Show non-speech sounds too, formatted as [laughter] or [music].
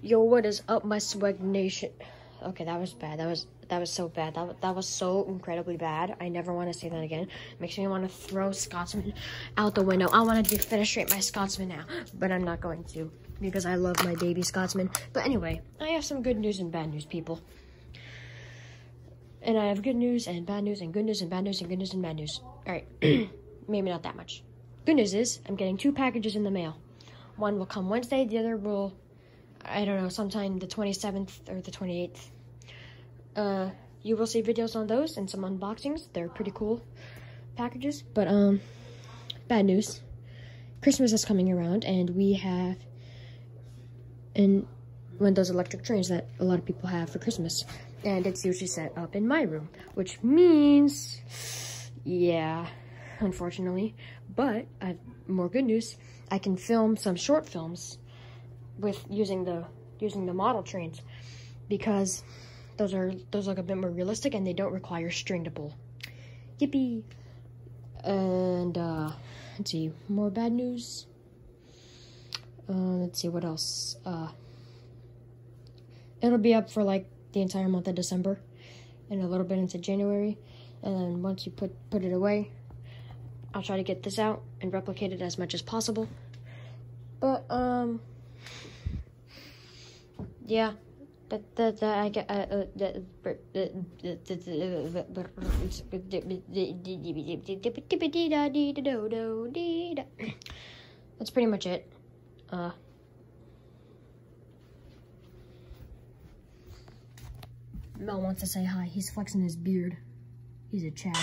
Yo, what is up, my swag nation? Okay, that was bad. That was that was so bad. That that was so incredibly bad. I never want to say that again. Makes me want to throw Scotsman out the window. I want to defenestrate my Scotsman now, but I'm not going to because I love my baby Scotsman. But anyway, I have some good news and bad news, people. And I have good news and bad news and good news and bad news and good news and bad news. All right, [clears throat] maybe not that much. Good news is I'm getting two packages in the mail. One will come Wednesday. The other will I don't know, sometime the 27th or the 28th. Uh, you will see videos on those and some unboxings. They're pretty cool packages. But, um, bad news. Christmas is coming around and we have and one of those electric trains that a lot of people have for Christmas. And it's usually set up in my room, which means, yeah, unfortunately. But I have more good news. I can film some short films with using the using the model trains because those are those look a bit more realistic and they don't require string to pull. Yippee! And uh, let's see, more bad news. Uh, let's see what else. Uh, it'll be up for like the entire month of December and a little bit into January. And then once you put put it away, I'll try to get this out and replicate it as much as possible. But um yeah, that that, that I get. Uh, that's pretty much it. Uh. Mel wants to say hi. He's flexing his beard. He's a Chad.